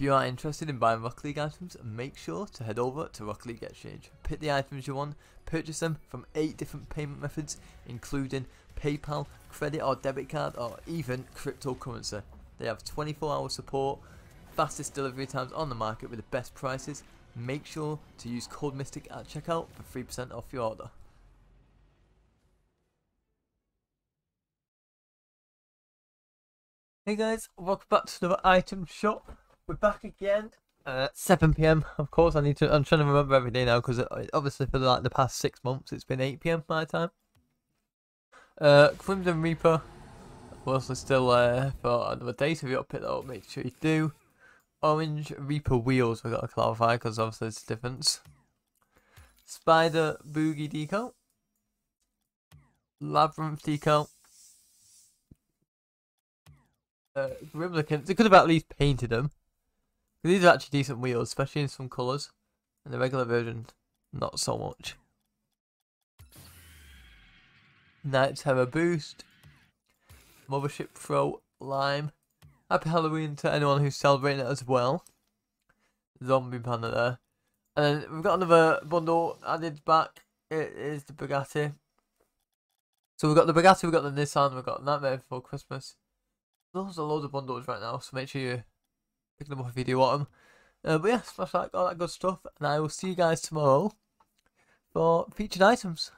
If you are interested in buying Rocket League items, make sure to head over to Rocket League Exchange. Pick the items you want, purchase them from 8 different payment methods, including PayPal, credit or debit card, or even cryptocurrency. They have 24 hour support, fastest delivery times on the market with the best prices. Make sure to use code MisTiK at checkout for 3% off your order. Hey guys, welcome back to another item shop. We're back again at 7 pm. Of course, I need to. I'm trying to remember every day now because obviously for like the past six months it's been 8 pm my time. Uh, Crimson Reaper, also still uh, for another day. So if you got to pick that up, make sure you do. Orange Reaper wheels. We've got to clarify because obviously it's a difference. Spider Boogie decal. Labyrinth decal uh, replicants. They could have at least painted them. These are actually decent wheels, especially in some colours. And the regular version, not so much. Have a boost. Mothership Throw Lime. Happy Halloween to anyone who's celebrating it as well. Zombie Panda there. And then we've got another bundle added back. It is the Bugatti. So we've got the Bugatti, we've got the Nissan, we've got Nightmare Before Christmas. Those are loads of bundles right now, so make sure you pick them up you do want them. Uh, but yeah, smash like all that good stuff, and I will see you guys tomorrow for featured items.